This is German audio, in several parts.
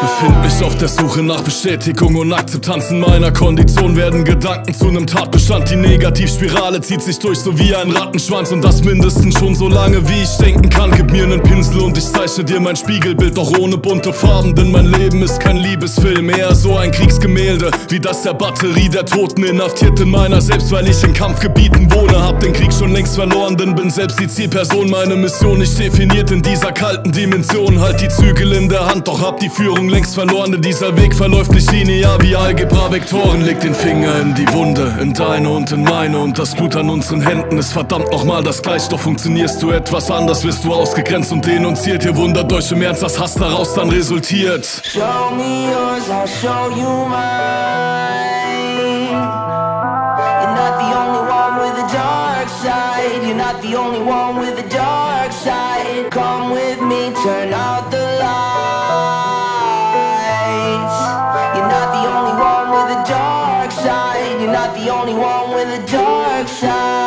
Befind mich auf der Suche nach Bestätigung und Akzeptanz in meiner Kondition werden Gedanken zu einem Tatbestand. Die Negativspirale zieht sich durch, so wie ein Rattenschwanz. Und das mindestens schon so lange, wie ich denken kann. Gib mir einen Pinsel und ich zeichne dir mein Spiegelbild, doch ohne bunte Farben, denn mein Leben ist kein Liebesfilm, eher so ein Kriegsgemälde, wie das der Batterie der Toten inhaftiert in meiner selbst, weil ich in Kampfgebieten wohne, hab den Krieg schon längst verloren, denn bin selbst die Zielperson, meine Mission nicht definiert in dieser kalten Dimension, halt die Zügel in der Hand, doch hab die Führung längst verloren, denn dieser Weg verläuft nicht linear wie Algebra Vektoren, leg den Finger in die Wunde, in deine und in meine und das Blut an unseren Händen ist verdammt nochmal das gleich, doch funktionierst du etwas anders, wirst du ausgegrenzt und denunziert, ihr wundert euch im Ernst, was Hass daraus dann resultiert. Show me yours, I'll show you mine. You're not the only one with a dark side. You're not the only one with a dark side. Come with me, turn out the lights. You're not the only one with a dark side. You're not the only one with a dark side.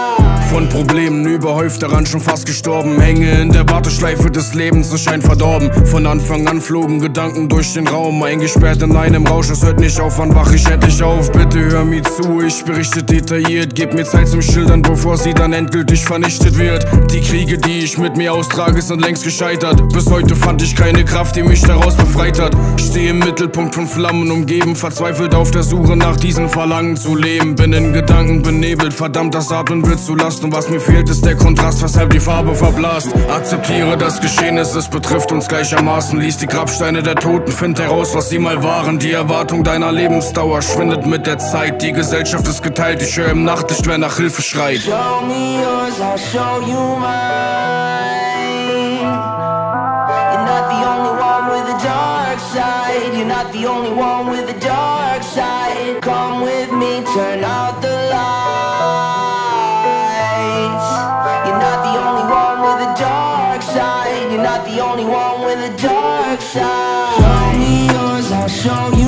Von Problemen überhäuft, daran schon fast gestorben. Hänge in der Warteschleife des Lebens, es scheint verdorben. Von Anfang an flogen Gedanken durch den Raum. Eingesperrt in einem Rausch, es hört nicht auf, wann wach ich endlich auf. Bitte hör mir zu, ich berichte detailliert. Gib mir Zeit zum Schildern, bevor sie dann endgültig vernichtet wird. Die Kriege, die ich mit mir austrage, sind längst gescheitert. Bis heute fand ich keine Kraft, die mich daraus befreit hat. Stehe im Mittelpunkt von Flammen umgeben, verzweifelt auf der Suche nach diesen Verlangen zu leben. Bin in Gedanken benebelt, verdammt, das Atmen wird zu Last. Und was mir fehlt, ist der Kontrast, weshalb die Farbe verblasst. Akzeptiere das Geschehen es betrifft uns gleichermaßen. Lies die Grabsteine der Toten, find heraus, was sie mal waren. Die Erwartung deiner Lebensdauer schwindet mit der Zeit. Die Gesellschaft ist geteilt, ich höre im Nachtlicht, wer nach Hilfe schreit. Show me yours, I'll show you mine. You're not the only one with a dark side. You're not the only one with a dark side. Come with me, turn out the lights. 手。